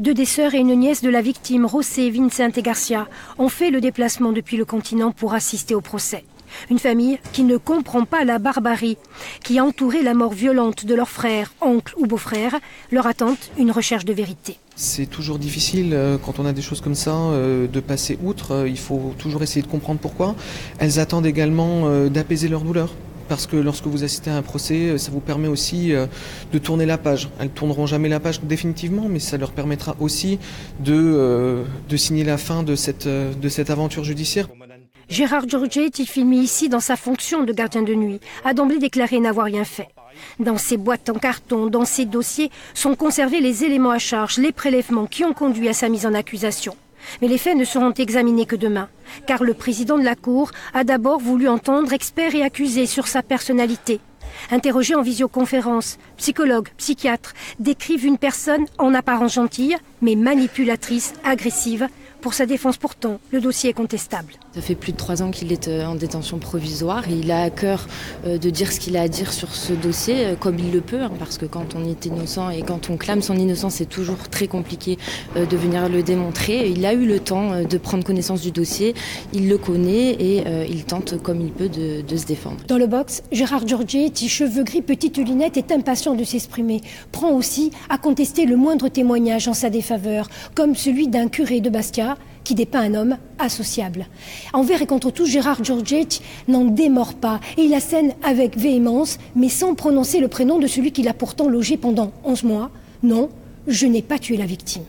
Deux des sœurs et une nièce de la victime, José, Vincent et Garcia, ont fait le déplacement depuis le continent pour assister au procès. Une famille qui ne comprend pas la barbarie qui a entouré la mort violente de leur frère, oncle ou beau-frère, leur attente une recherche de vérité. C'est toujours difficile euh, quand on a des choses comme ça euh, de passer outre. Euh, il faut toujours essayer de comprendre pourquoi. Elles attendent également d'apaiser leur douleur parce que lorsque vous assistez à un procès, euh, ça vous permet aussi euh, de tourner la page. Elles ne tourneront jamais la page définitivement, mais ça leur permettra aussi de, euh, de signer la fin de cette, de cette aventure judiciaire. Gérard Giorgetti, filmé ici dans sa fonction de gardien de nuit, a d'emblée déclaré n'avoir rien fait. Dans ses boîtes en carton, dans ses dossiers, sont conservés les éléments à charge, les prélèvements qui ont conduit à sa mise en accusation. Mais les faits ne seront examinés que demain, car le président de la Cour a d'abord voulu entendre experts et accusés sur sa personnalité. Interrogés en visioconférence, psychologues, psychiatres décrivent une personne en apparence gentille, mais manipulatrice, agressive, pour sa défense pourtant, le dossier est contestable. Ça fait plus de trois ans qu'il est euh, en détention provisoire et il a à cœur euh, de dire ce qu'il a à dire sur ce dossier euh, comme il le peut, hein, parce que quand on est innocent et quand on clame son innocence, c'est toujours très compliqué de venir le démontrer. Il a eu le temps de prendre connaissance du dossier, il le connaît et il tente comme il peut de, se défendre. Dans le box, Gérard Giorgetti, cheveux gris, petite lunette, est impatient de s'exprimer. Prend aussi à contester le moindre témoignage en sa défaveur, comme celui d'un curé de Bastia qui dépeint un homme associable. Envers et contre tout, Gérard Georgette n'en démord pas et il assène avec véhémence, mais sans prononcer le prénom de celui qui l'a pourtant logé pendant 11 mois. Non, je n'ai pas tué la victime.